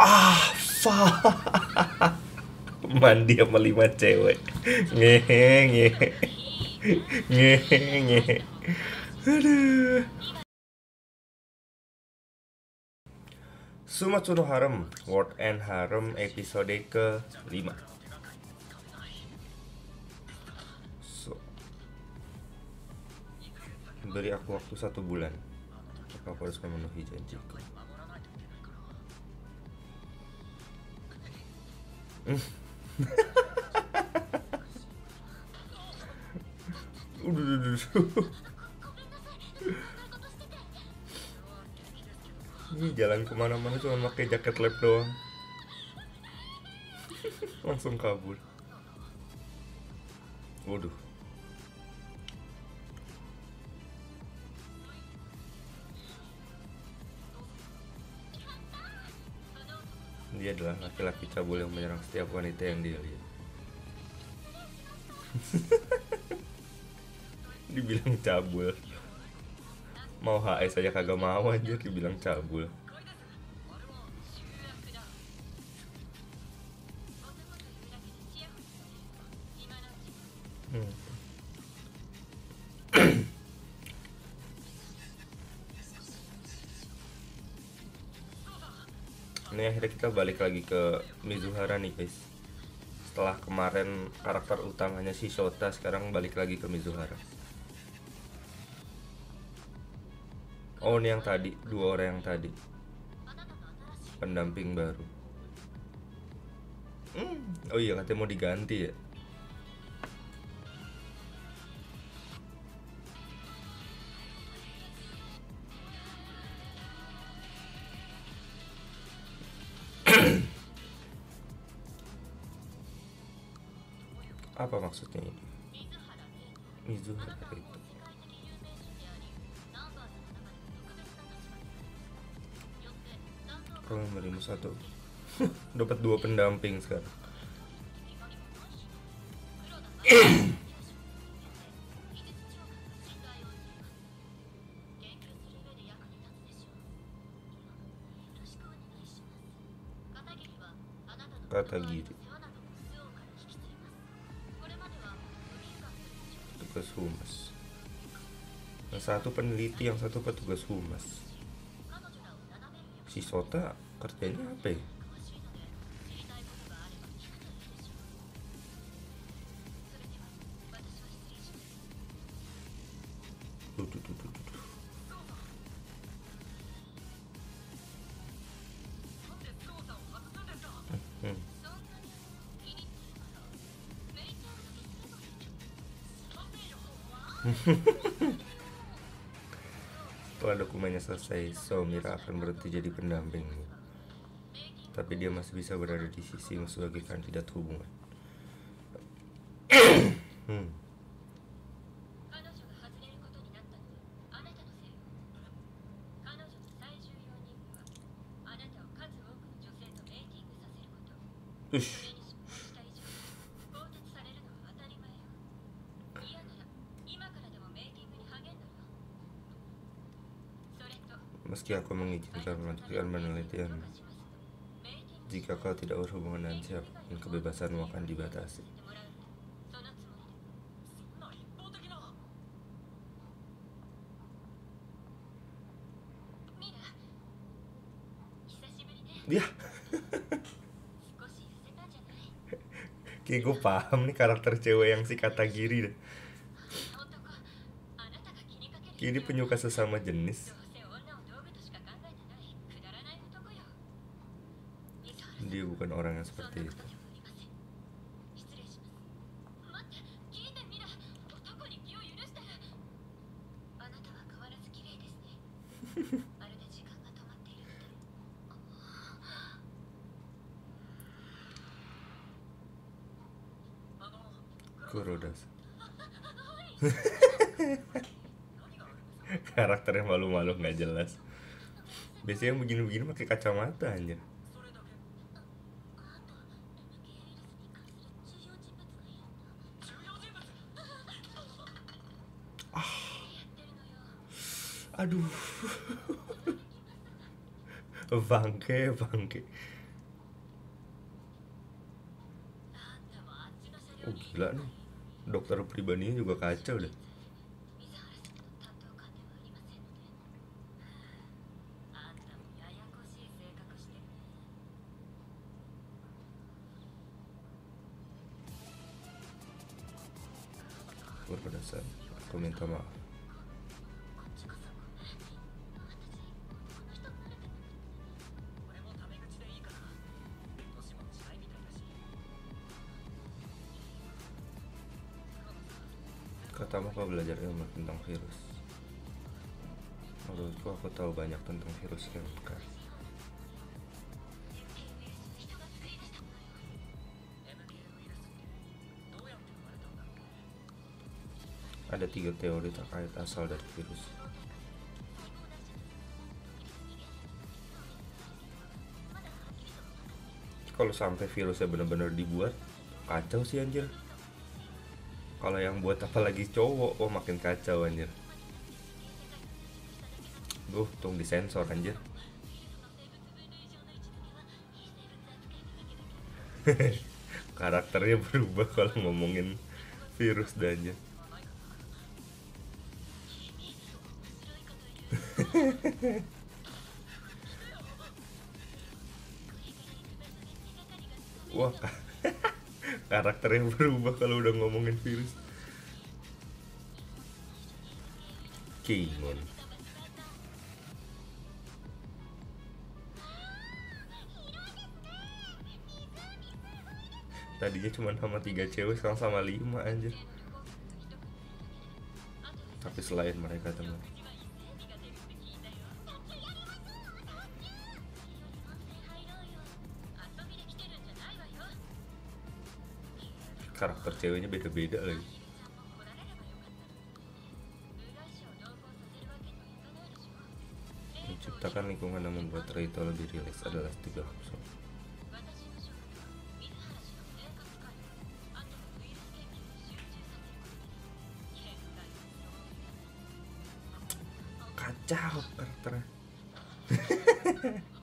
ah fuck. Mandi sama lima cewek. Ngehe ngehe ngehe ngehe aduh. Sumatsuno Harem World and Harem episode ke 5 so, Beri aku waktu satu bulan. Aku harus memenuhi janjiku Ini jalan ke mana-mana cuma pakai jaket lab doang. Langsung kabur. Waduh Dia adalah laki-laki cabul yang menyerang setiap wanita yang dia lihat. Dibilang cabul. Mau HS aja kagak mau aja dibilang cabul. Hmm. Ini akhirnya kita balik lagi ke Mizuhara nih guys. Setelah kemarin karakter utamanya si Shota Sekarang balik lagi ke Mizuhara. Oh ini yang tadi. Dua orang yang tadi. Pendamping baru. Hmm, Oh iya katanya mau diganti ya Apa maksudnya ini? Mizuhara itu. Kalau memberimu satu. Dapat dua pendamping sekarang Yang satu peneliti, yang satu petugas humas Si Sota kerjanya apa ya? Selesai, Somira akan berhenti jadi pendampingmu. Tapi dia masih bisa berada di sisimu sebagai kandidat hubungan. Hmm. 彼 jika kau mengizinkan melanjutkan penelitian jika kau tidak berhubungan dengan siapa dan kebebasanmu akan dibatasi. Dia kayak gue paham nih karakter cewek yang si kata giri deh. Kayak penyuka sesama jenis. Dewi bukan orang yang seperti itu. Kurodas. Karakternya malu-malu nggak jelas. Biasanya begini-begini pakai kacamata anjir. aduh. Bangke bangke. Oh gila nih. Dokter pribadinya juga kacau deh. Gue pada saat aku minta maaf. aku belajar ilmu tentang virus. Menurutku aku tahu banyak tentang virus kan, MK ada tiga teori terkait asal dari virus. Kalau sampai virusnya benar-benar dibuat kacau sih anjir kalau yang buat apa lagi? Cowok. Oh makin kacau anjir. Duh, tung disensor anjir. Karakternya berubah kalau ngomongin virus dan anjir. Wah, karakternya berubah kalau udah ngomongin virus. Kingon Tadinya cuma sama tiga cewek sekarang sama lima anjir. Tapi selain mereka teman karakter ceweknya beda-beda lagi. Menciptakan lingkungan yang membuat Reito lebih rileks adalah tiga usul kacau karakternya.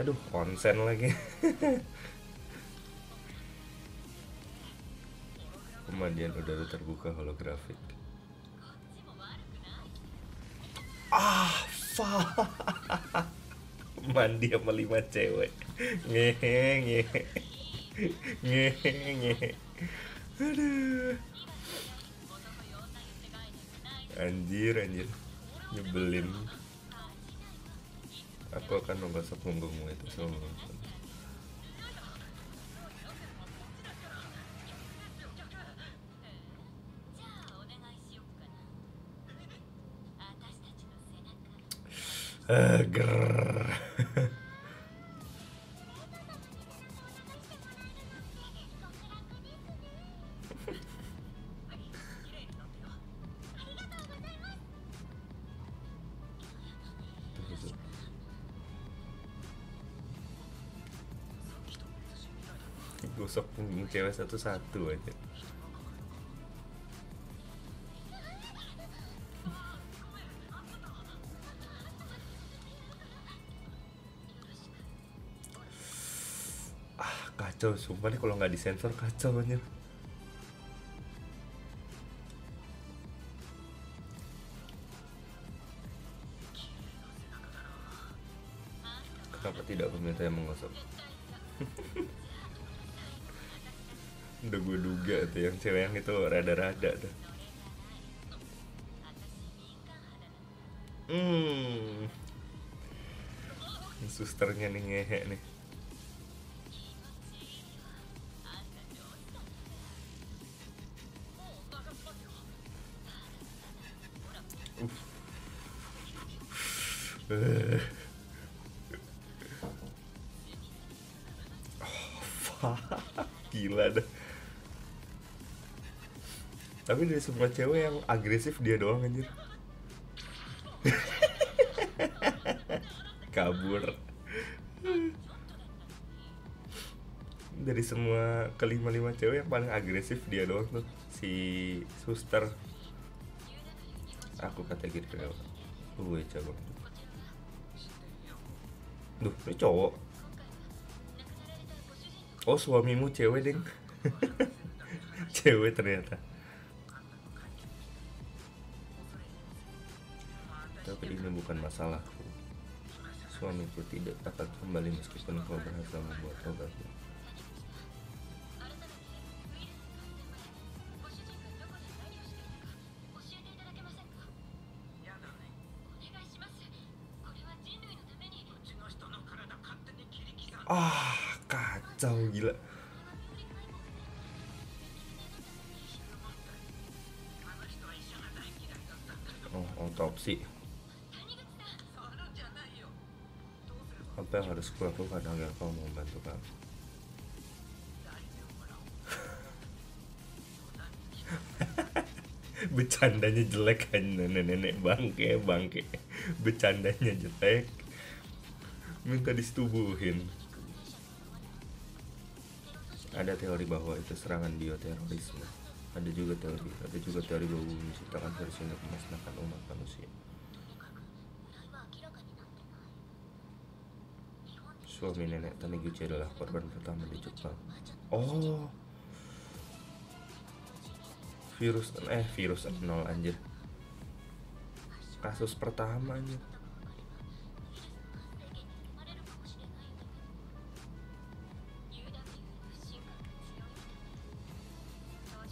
aduh konsen lagi. Pemandian udara terbuka holografik. Ah fuck. Mandi sama lima cewek. Ngehe ngehe ngehe ngehe aduh. Anjir anjir. Nyebelin. Aku akan membasah punggungmu itu semua. Uh, grrrr Gosok punggung cewek satu-satu aja. Ah, kacau sumpah nih kalau nggak disensor kacau anjir. Kenapa tidak pemerintah yang menggosok? Tuh yang cewek yang itu rada-rada tuh. Hmm. Susternya nih ngehe nih. Eh. Oh, fuck. Gila dah tapi dari semua cewek yang agresif dia doang anjir. Kabur. Dari semua kelima lima cewek yang paling agresif dia doang tuh. Si suster. Aku kata gitu gue coba duh ini cowok. Oh suamimu cewek ding. Cewek ternyata. ini bukan masalahku. Suamiku tidak akan kembali meskipun kau berhasil membuat tobatku ah kacau gila. Oh, autopsi apa yang harus kulakukan agar kau mau membantu kan. Bercandanya jelek kan nenek-nenek bangke bangke. Bercandanya jelek. Minta disetubuhin. Ada teori bahwa itu serangan bioterorisme. Ada juga teori, ada juga teori bahwa menciptakan virus untuk memusnahkan umat manusia. Suami nenek Taniguchi adalah korban pertama di Jepang. Oh. Virus eh virus nol anjir. Kasus pertama anjir.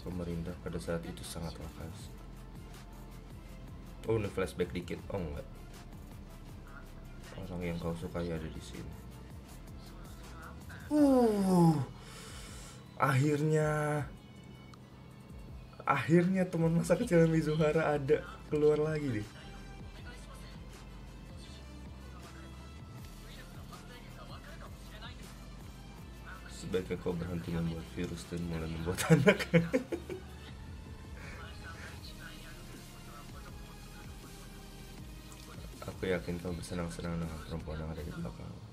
Pemerintah pada saat itu sangat lakas. Oh, ini flashback dikit. Oh, enggak. Orang yang kau sukai ada di sini uh. Akhirnya akhirnya teman masa kecil Mizuhara ada keluar lagi deh. Sebaiknya kau berhenti membuat virus dan mulai membuat anak. Aku yakin kau bersenang-senang dengan perempuan yang ada di belakang.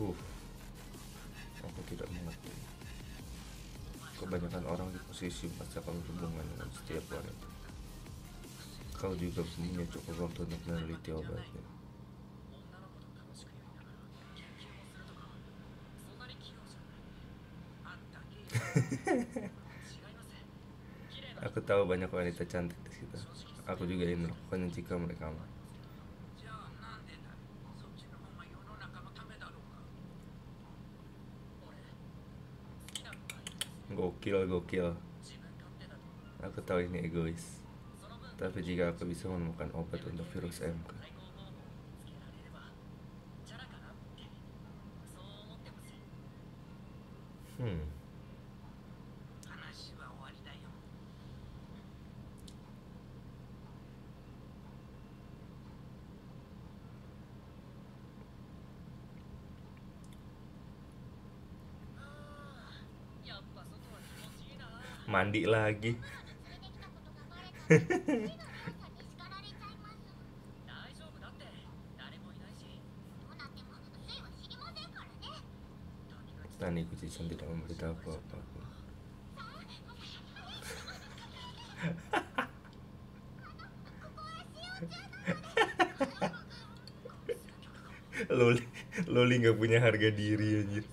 Uh, aku tidak mengerti. Kebanyakan orang di posisi merasakan hubungan dengan setiap wanita. Kau juga punya cukup waktu untuk meneliti obatnya. aku tahu banyak wanita cantik di situ. Aku juga ingin melakukannya jika mereka mau. gokil gokil. Aku tahu ini egois. Tapi jika aku bisa menemukan obat untuk virus MK hmm. mandi lagi. Nani Kuchisan tidak memberitahu apa-apa. Loli Loli nggak punya harga diri anjir.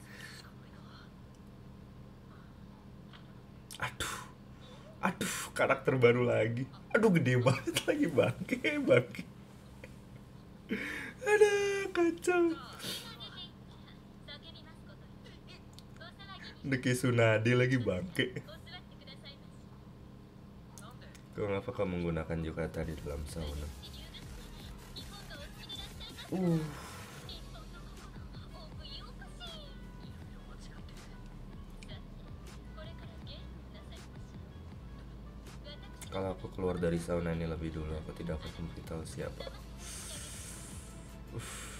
karakter baru lagi aduh gede banget lagi bangke bangke ada kacau Deki Sunadi lagi bangke Kenapa kamu menggunakan yukata di dalam sauna? Uh. Aku keluar dari sauna ini lebih dulu. Aku tidak akan memberitahu siapa. Uff.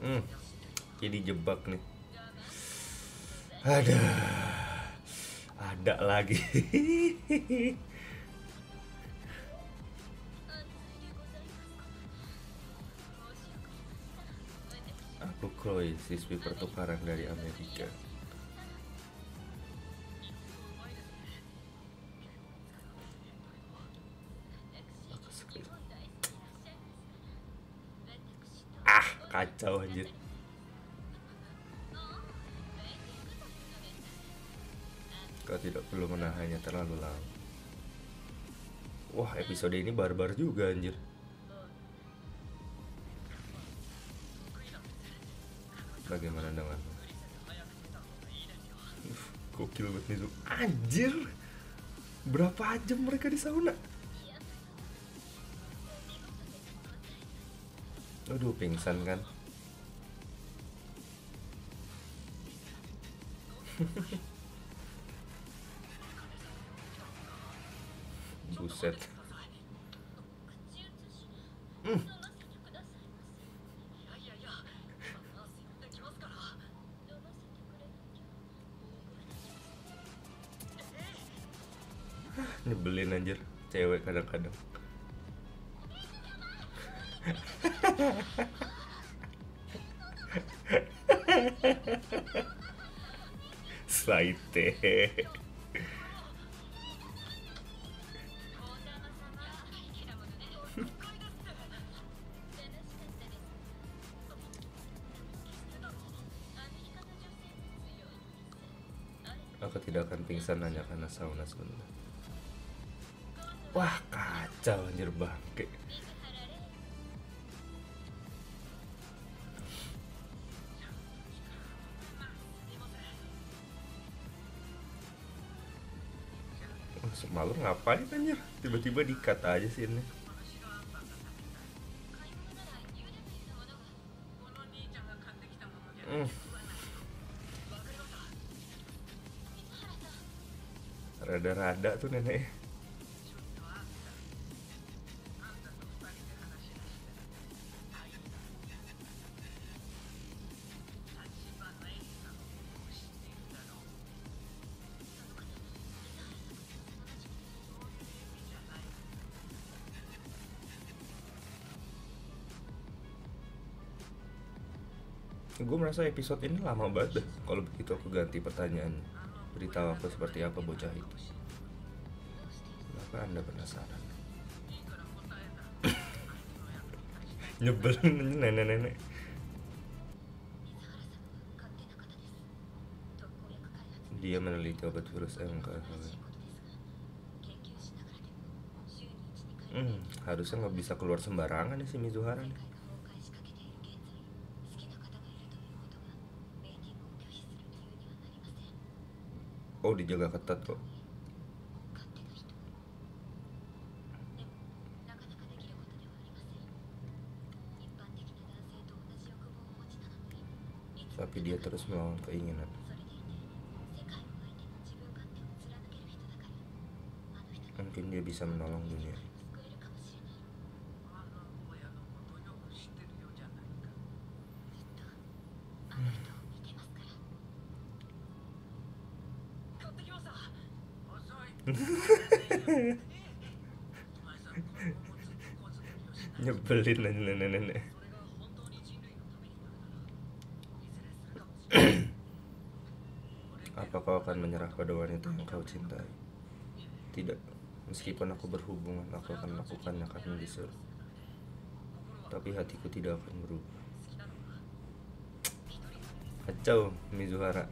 Hmm, jadi jebak nih. Ada, ada lagi. McCoy, siswi pertukaran dari Amerika. Ah, kacau anjir. Kau tidak perlu menahannya terlalu lama. Wah, episode ini barbar juga anjir. kecil buat Mizu anjir! Berapa jam mereka di sauna? Aduh pingsan kan. Buset. cewek kadang-kadang 最低 Aku tidak akan pingsan hanya karena sauna sebenarnya wah kacau anjir bangke. Semalam ngapain anjir? Tiba-tiba dikat aja sih ini. Hmm. Rada-rada tuh nenek. gue merasa episode ini lama banget deh. kalau begitu aku ganti pertanyaan beritahu aku seperti apa bocah itu. Kenapa anda penasaran? Nyebelin nenek-nenek. Dia meneliti obat virus MK hmm, harusnya nggak bisa keluar sembarangan ya si Mizuhara nih. oh dijaga ketat kok. Tapi dia terus melawan keinginan. Mungkin dia bisa menolong dunia. Nyebelin nenek-nenek. Apa kau akan menyerah pada wanita yang kau cintai? Tidak. Meskipun aku berhubungan, aku akan melakukan melakukannya karena disuruh. Tapi hatiku tidak akan berubah. Kacau, Mizuhara.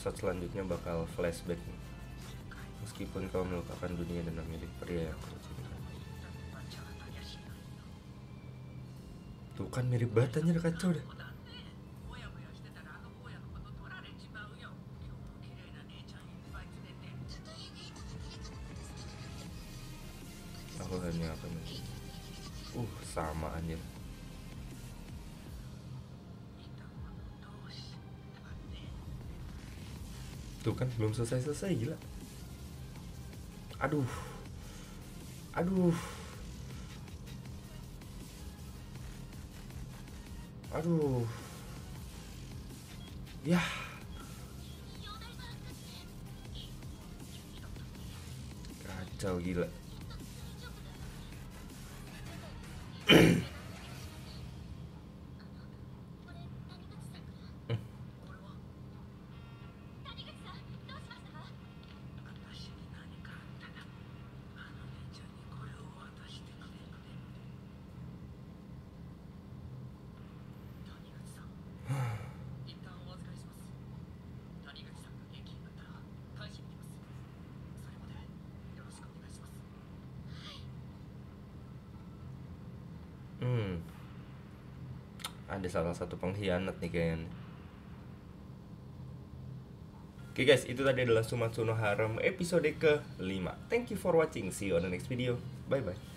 episode selanjutnya bakal flashback nih. Meskipun kau melupakan dunia dan memilih pria yang kau cinta. Tuh kan mirip banget anjir kacau deh. Aku hanya akan Uh, sama anjir. Tuh kan belum selesai-selesai gila. Aduh. Aduh. Aduh. Ya. Kacau gila. Ada salah satu pengkhianat nih kayaknya. Oke guys, itu tadi adalah Sumatsuno Harem episode ke-5. Thank you for watching. See you on the next video. Bye bye.